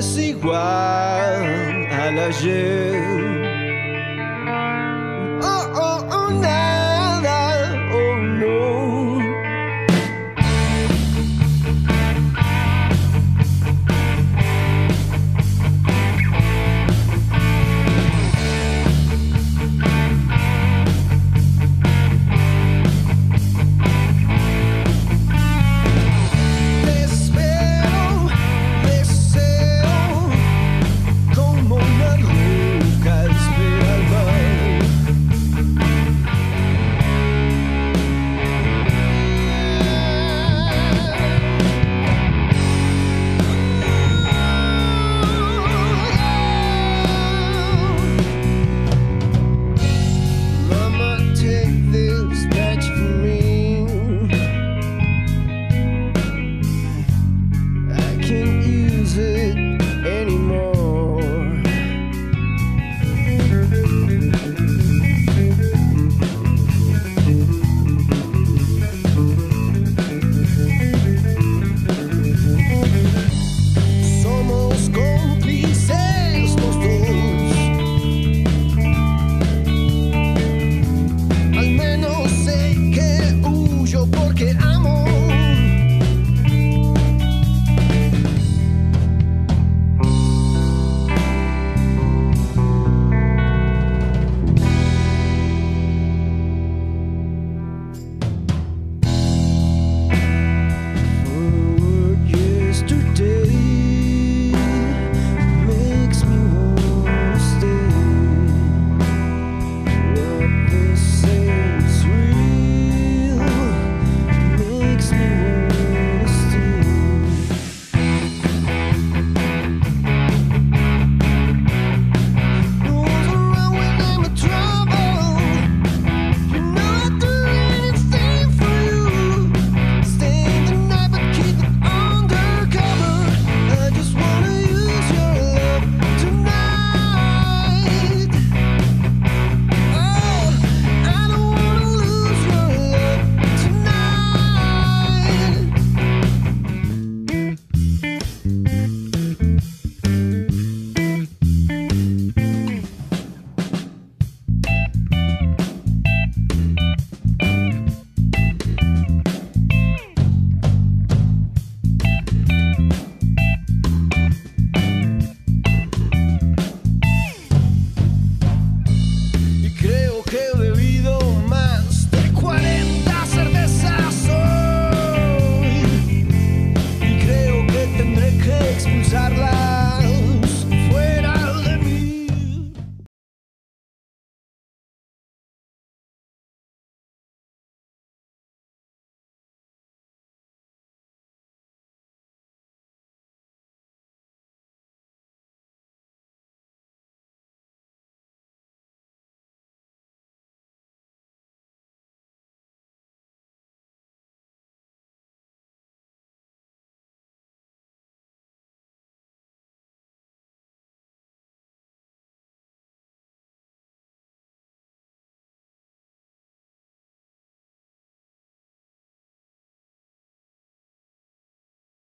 desigual à la gel. Oh, oh, oh,